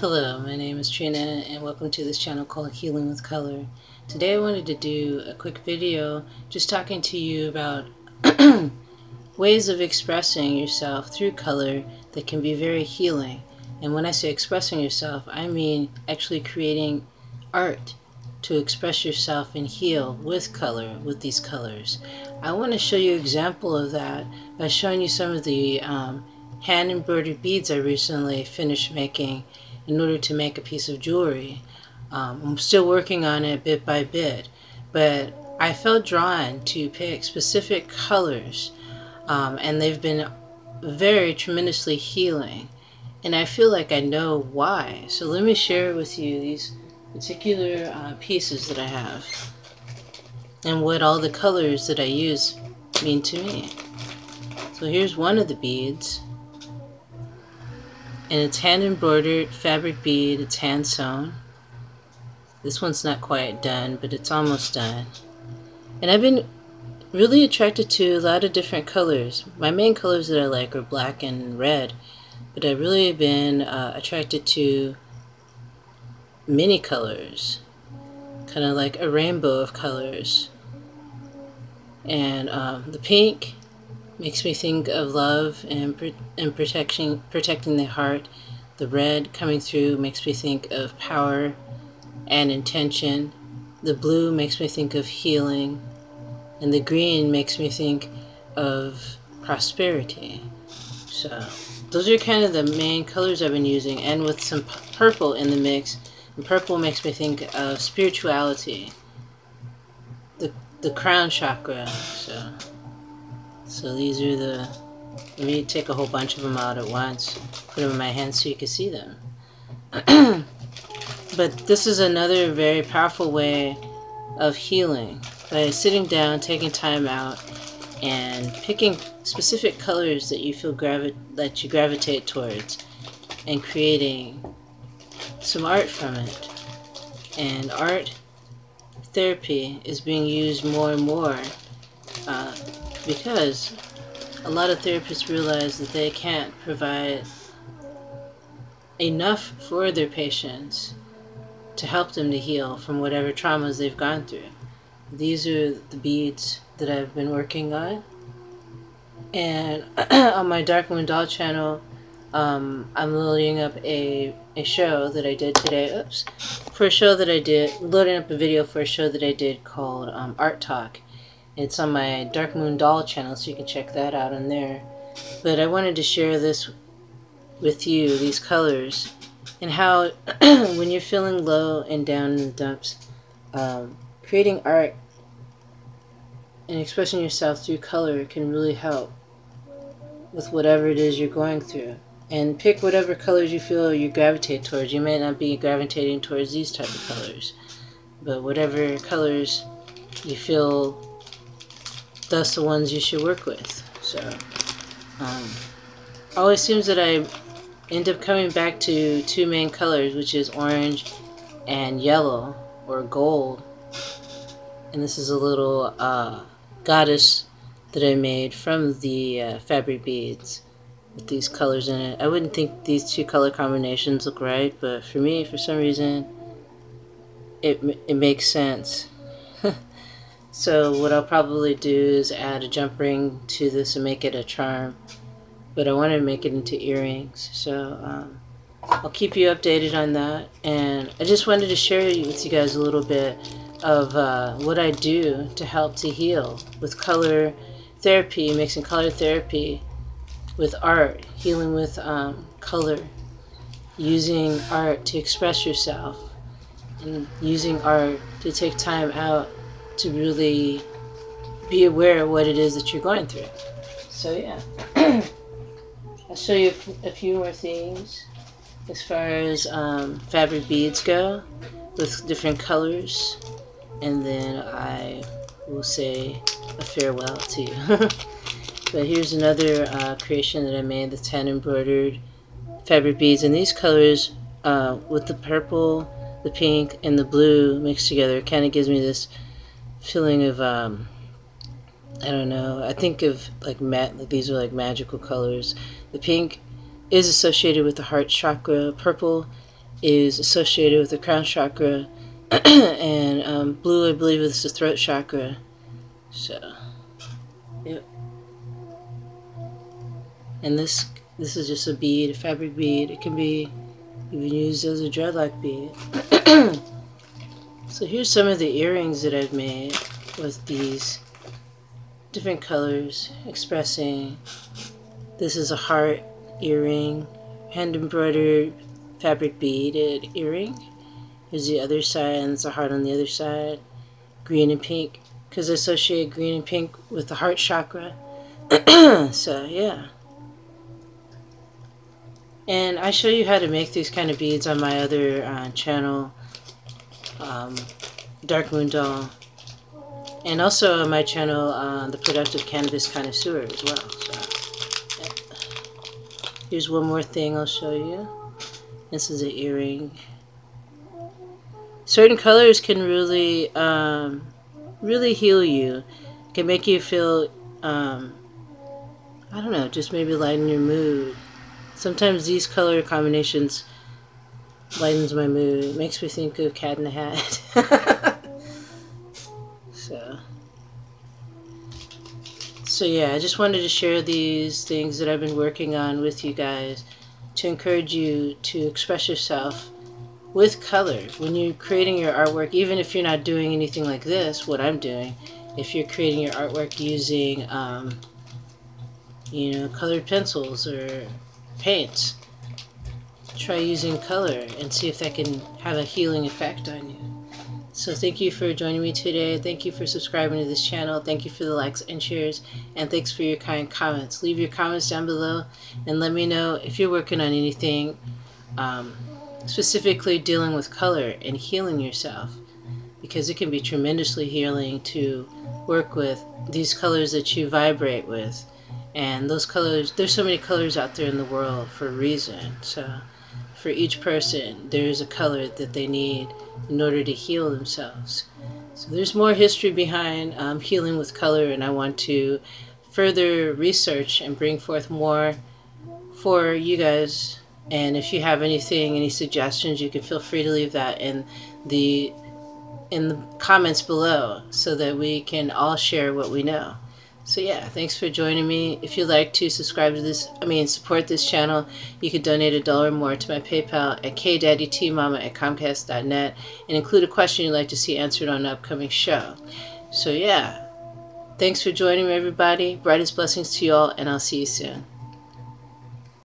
Hello, my name is Trina and welcome to this channel called Healing with Color. Today I wanted to do a quick video just talking to you about ways of expressing yourself through color that can be very healing. And when I say expressing yourself, I mean actually creating art to express yourself and heal with color, with these colors. I want to show you an example of that by showing you some of the um, hand embroidered beads I recently finished making in order to make a piece of jewelry. Um, I'm still working on it bit by bit, but I felt drawn to pick specific colors, um, and they've been very tremendously healing. And I feel like I know why. So let me share with you these particular uh, pieces that I have and what all the colors that I use mean to me. So here's one of the beads and it's hand embroidered fabric bead. It's hand sewn. This one's not quite done but it's almost done. And I've been really attracted to a lot of different colors. My main colors that I like are black and red but I've really been uh, attracted to many colors. Kind of like a rainbow of colors. And um, the pink makes me think of love and, and protection, protecting the heart. The red coming through makes me think of power and intention. The blue makes me think of healing. And the green makes me think of prosperity. So those are kind of the main colors I've been using and with some purple in the mix. And purple makes me think of spirituality. The, the crown chakra. So so these are the, let me take a whole bunch of them out at once, put them in my hand so you can see them. but this is another very powerful way of healing by sitting down, taking time out, and picking specific colors that you feel gravi that you gravitate towards, and creating some art from it. And art therapy is being used more and more uh, because a lot of therapists realize that they can't provide enough for their patients to help them to heal from whatever traumas they've gone through. These are the beads that I've been working on. And on my Dark Moon Doll channel, um, I'm loading up a, a show that I did today. Oops. For a show that I did, loading up a video for a show that I did called um, Art Talk. It's on my Dark Moon Doll channel, so you can check that out on there. But I wanted to share this with you, these colors, and how when you're feeling low and down in the dumps, um, creating art and expressing yourself through color can really help with whatever it is you're going through. And pick whatever colors you feel you gravitate towards. You may not be gravitating towards these type of colors, but whatever colors you feel that's the ones you should work with. So, um, always seems that I end up coming back to two main colors, which is orange and yellow, or gold. And this is a little uh, goddess that I made from the uh, fabric beads with these colors in it. I wouldn't think these two color combinations look right, but for me, for some reason, it, it makes sense. So what I'll probably do is add a jump ring to this and make it a charm. But I want to make it into earrings. So um, I'll keep you updated on that. And I just wanted to share with you guys a little bit of uh, what I do to help to heal with color therapy, mixing color therapy with art, healing with um, color, using art to express yourself, and using art to take time out to really be aware of what it is that you're going through. So yeah, I'll show you a few more things as far as um, fabric beads go with different colors and then I will say a farewell to you. but here's another uh, creation that I made that's hand embroidered fabric beads and these colors uh, with the purple, the pink, and the blue mixed together kind of gives me this feeling of um, I don't know. I think of like mat. Like these are like magical colors. The pink is associated with the heart chakra. Purple is associated with the crown chakra, and um, blue, I believe, is the throat chakra. So, yep. And this this is just a bead, a fabric bead. It can be even used as a dreadlock bead. so here's some of the earrings that I've made with these different colors expressing this is a heart earring hand embroidered fabric beaded earring. Here's the other side and it's a heart on the other side green and pink because I associate green and pink with the heart chakra. So yeah. And I show you how to make these kind of beads on my other uh, channel um, Dark Moon Doll and also on my channel, uh, The Productive Cannabis Connoisseur as well. So. Here's one more thing I'll show you. This is an earring. Certain colors can really, um, really heal you. Can make you feel, um, I don't know, just maybe lighten your mood. Sometimes these color combinations lightens my mood. It makes me think of Cat in the Hat. So, so yeah, I just wanted to share these things that I've been working on with you guys to encourage you to express yourself with color when you're creating your artwork even if you're not doing anything like this what I'm doing if you're creating your artwork using um, you know colored pencils or paints try using color and see if that can have a healing effect on you so thank you for joining me today. Thank you for subscribing to this channel. Thank you for the likes and shares. And thanks for your kind comments. Leave your comments down below and let me know if you're working on anything um, specifically dealing with color and healing yourself. Because it can be tremendously healing to work with these colors that you vibrate with. And those colors, there's so many colors out there in the world for a reason. So for each person, there's a color that they need in order to heal themselves. So there's more history behind um, healing with color, and I want to further research and bring forth more for you guys. And if you have anything, any suggestions, you can feel free to leave that in the in the comments below so that we can all share what we know. So yeah, thanks for joining me. If you'd like to subscribe to this, I mean support this channel, you could donate a dollar more to my PayPal at kdaddytmama at comcast.net and include a question you'd like to see answered on an upcoming show. So yeah, thanks for joining me everybody. Brightest blessings to you all and I'll see you soon.